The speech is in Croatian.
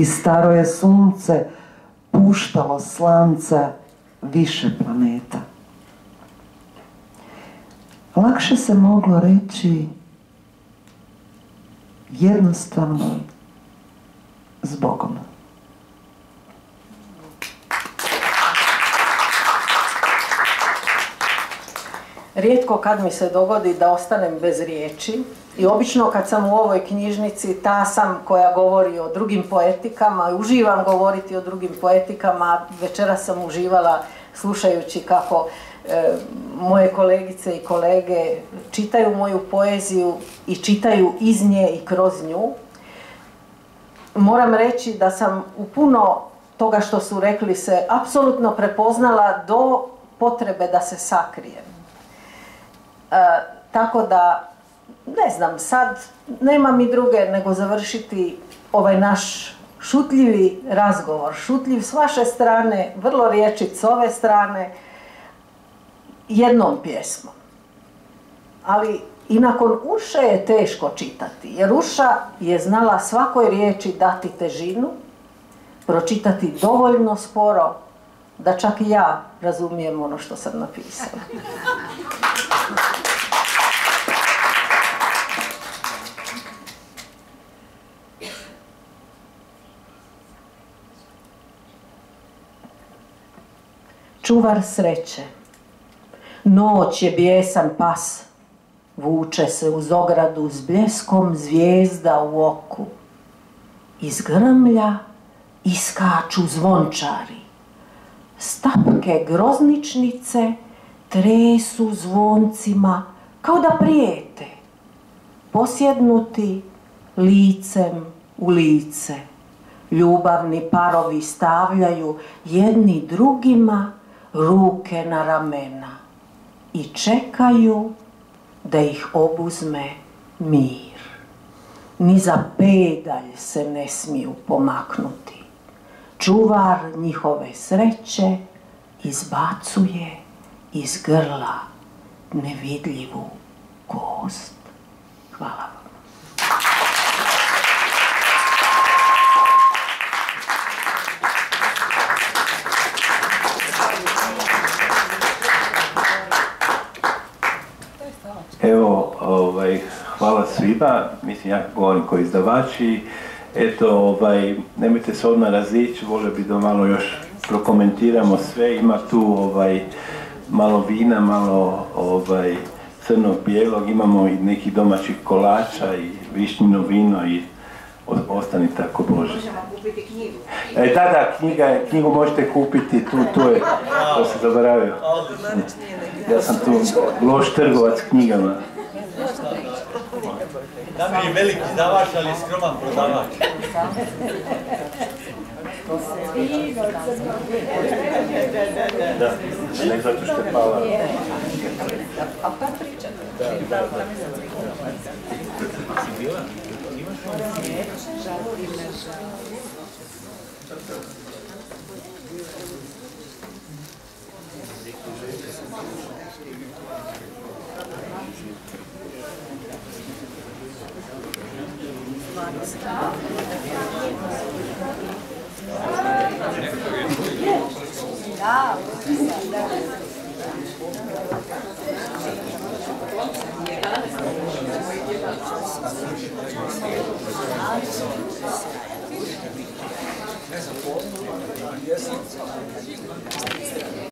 i staro je sunce puštalo slanca više planeta. Lakše se moglo reći jednostavno zbogom. Rijetko kad mi se dogodi da ostanem bez riječi i obično kad sam u ovoj knjižnici ta sam koja govori o drugim poetikama, uživam govoriti o drugim poetikama, večera sam uživala slušajući kako e, moje kolegice i kolege čitaju moju poeziju i čitaju iz nje i kroz nju. Moram reći da sam u puno toga što su rekli se apsolutno prepoznala do potrebe da se sakrijem. E, tako da, ne znam, sad nema mi druge nego završiti ovaj naš šutljivi razgovor, šutljiv s vaše strane, vrlo riječit s ove strane, jednom pjesmom. Ali i nakon Uše je teško čitati, jer Uša je znala svakoj riječi dati težinu, pročitati dovoljno sporo, da čak i ja razumijem ono što sam napisala. Čuvar sreće. Noć je bijesan pas. Vuče se uz ogradu s bljeskom zvijezda u oku. Iz grmlja iskaču zvončari. Stapke grozničnice tresu zvoncima kao da prijete. Posjednuti licem u lice. Ljubavni parovi stavljaju jedni drugima ruke na ramena i čekaju da ih obuzme mir. Ni za pedalj se ne smiju pomaknuti. Čuvar njihove sreće izbacuje iz grla nevidljivu kost. Hvala. Evo, ovaj, hvala svima, mislim ja govorim koji izdavači, eto, ovaj, nemojte se odmah razići, volio bi da malo još prokomentiramo sve, ima tu ovaj, malo vina, malo ovaj, crnog bijelog, imamo i nekih domaćih kolača i višnjino vino i ostani tako Bože. Možemo kupiti knjigu. E, da, da, knjiga, knjigu možete kupiti, tu, tu je, to se zaboravio. Ja sam tu loš trgovac knjigama. Damir je veliki izdavač, ali skroman prodavač. Da, Znači, ne zato što je pala. A pa priča. Da, da, da. Si bila? Imaš ono? Žalo i ne žalo. Wow. Thank you.